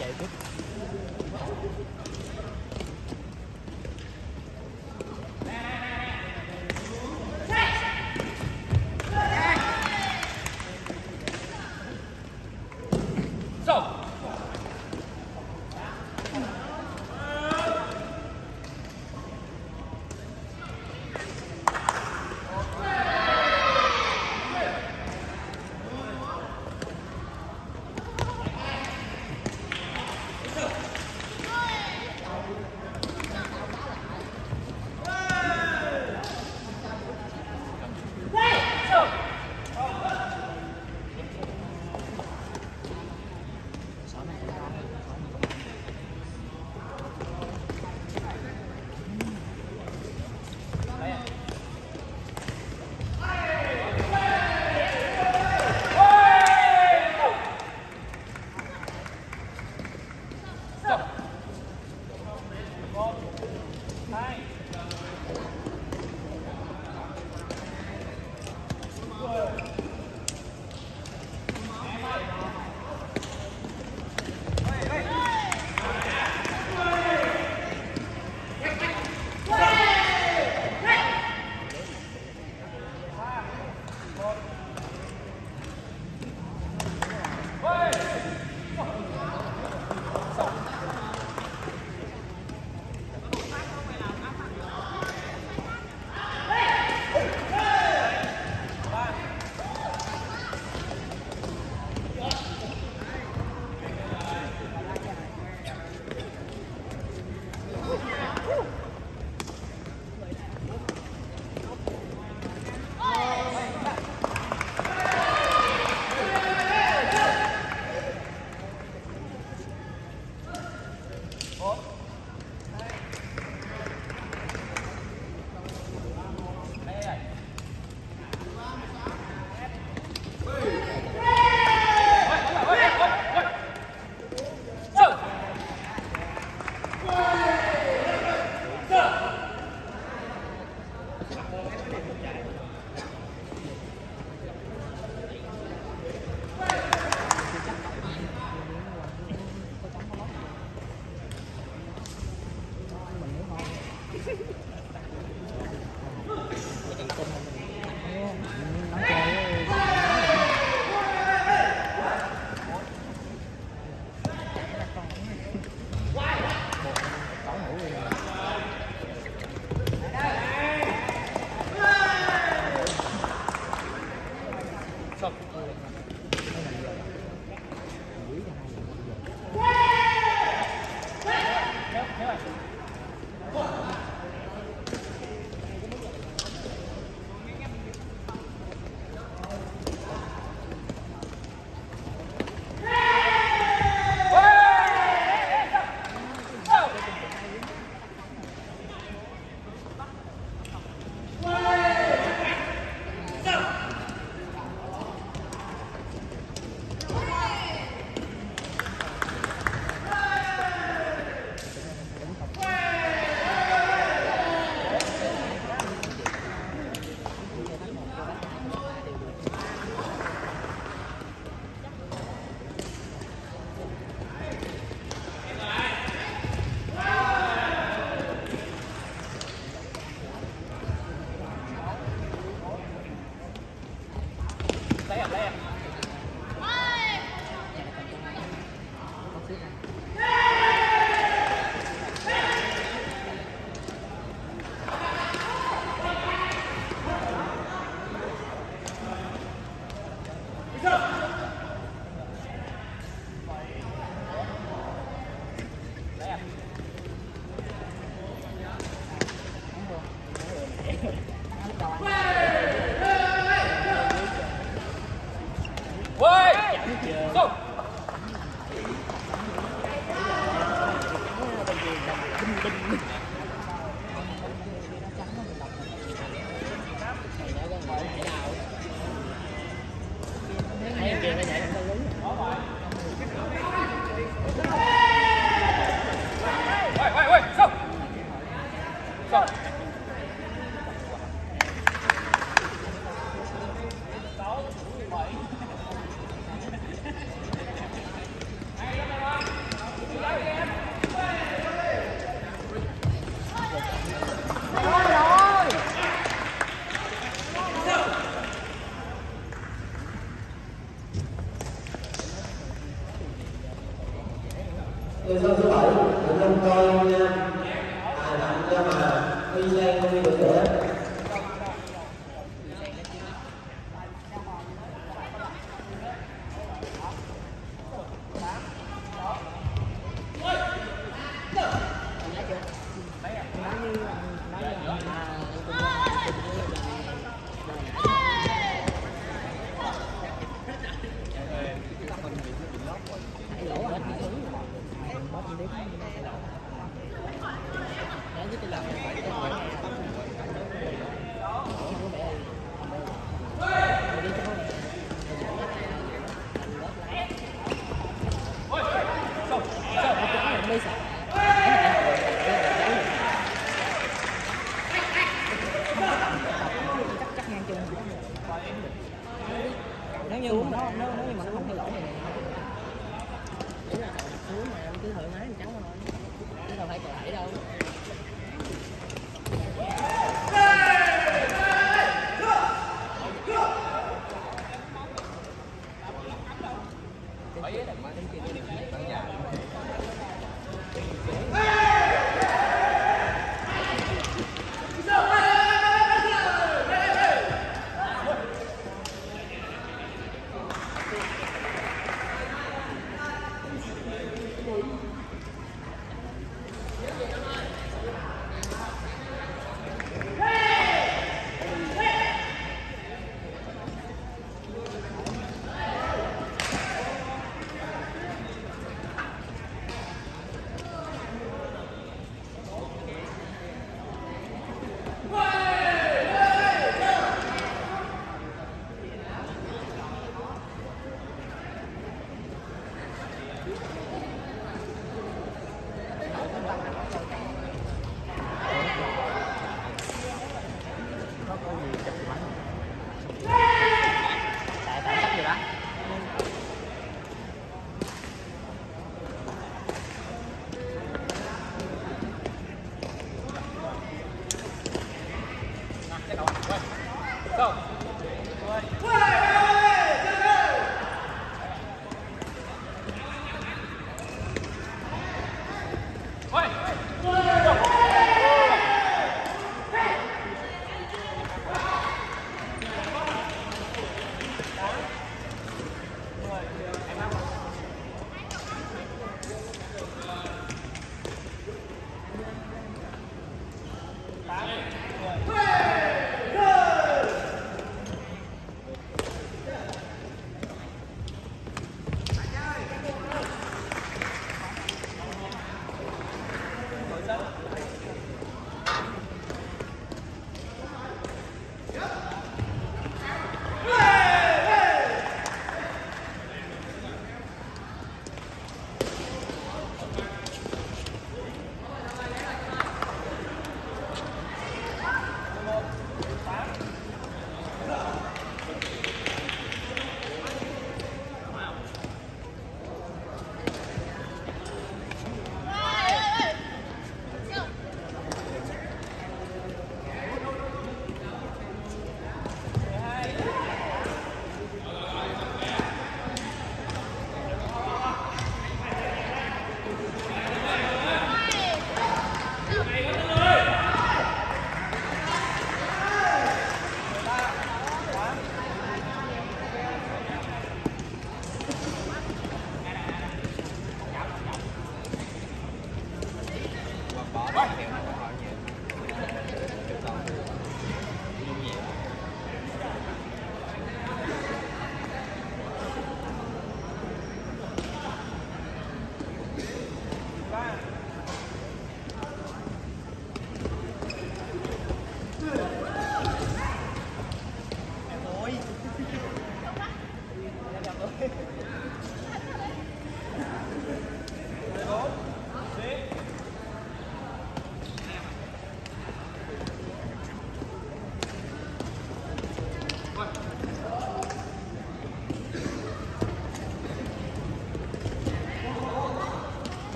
gelbe.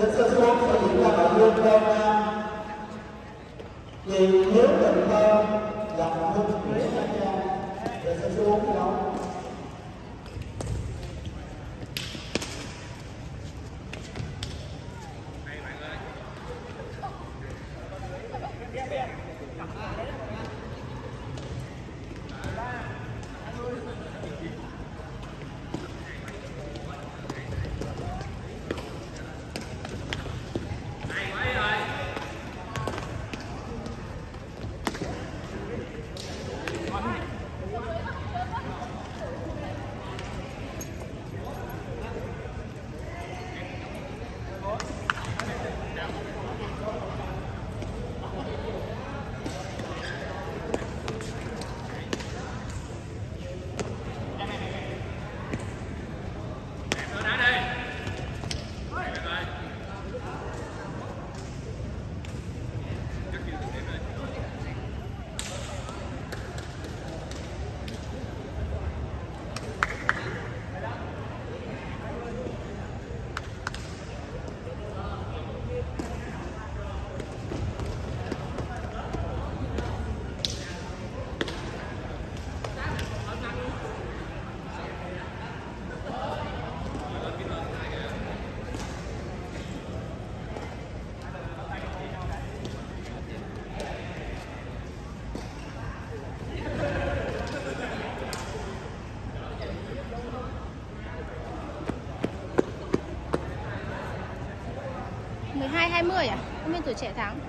thực sự xuống cho chúng ta là luôn đông nam thì nếu cần thơ gặp nước Nguyễn Thanh Trang thực sự xuống không 20 à? Không biết tuổi trẻ tháng